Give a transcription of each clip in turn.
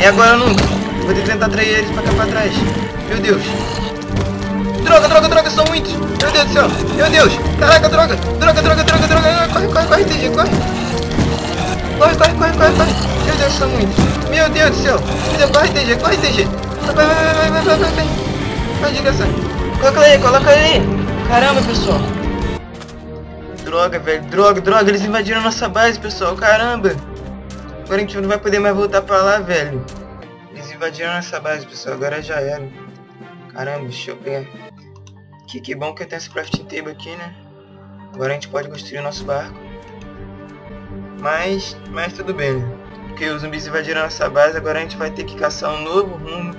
É agora ou nunca. Vou ter que tentar atrair eles pra cá pra trás. Meu Deus. Droga, droga, droga, são muitos. Meu Deus do céu. Meu Deus. Caraca, droga. Droga, droga, droga, droga. Corre, corre, corre, TG, corre. Corre, corre, corre, corre, corre. Meu Deus, são muitos. Meu Deus do céu. Meu Deus, corre, TG, corre, TG. Vai, vai, vai, vai, vai, vai, vai, vai. Vai, direção. Coloca aí, coloca aí. Caramba, pessoal. Droga, velho. Droga, droga. Eles invadiram nossa base, pessoal. Caramba. Agora a gente não vai poder mais voltar pra lá, velho. Eles invadiram nossa base, pessoal. Agora já era. Caramba, deixa eu ver. Que, que bom que eu tenho esse crafting table aqui, né? Agora a gente pode construir o nosso barco. Mas, mas tudo bem, né? Porque os zumbis invadiram nossa base, agora a gente vai ter que caçar um novo rumo.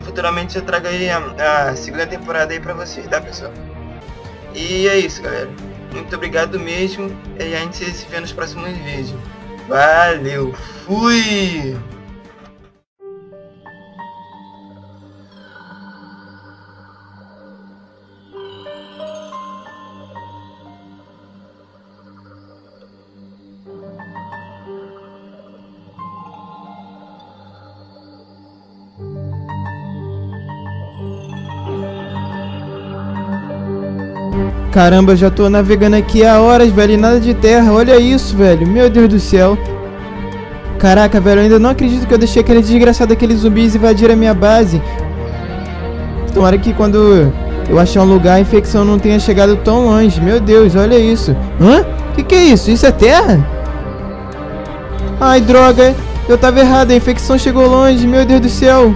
Futuramente eu trago aí a, a segunda temporada aí pra vocês, tá pessoal? E é isso, galera. Muito obrigado mesmo. E a gente se vê nos próximos vídeos. Valeu, fui! Caramba, já tô navegando aqui há horas, velho, e nada de terra. Olha isso, velho. Meu Deus do céu. Caraca, velho, eu ainda não acredito que eu deixei aquele desgraçado, aqueles zumbis invadir a minha base. Tomara que quando eu achar um lugar, a infecção não tenha chegado tão longe. Meu Deus, olha isso. Hã? Que que é isso? Isso é terra? Ai, droga. Eu tava errado, a infecção chegou longe. Meu Deus do céu.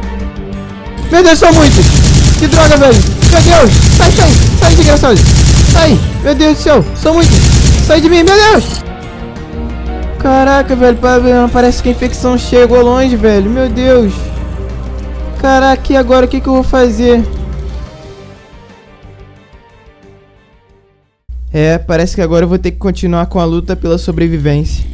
Meu Deus, são muitos. Que droga, velho. Meu Deus. Sai, sai. Sai, desgraçado. Sai. Meu Deus do céu. São muitos. Sai de mim, meu Deus. Caraca, velho. Parece que a infecção chegou longe, velho. Meu Deus. Caraca, e agora o que, que eu vou fazer? É, parece que agora eu vou ter que continuar com a luta pela sobrevivência.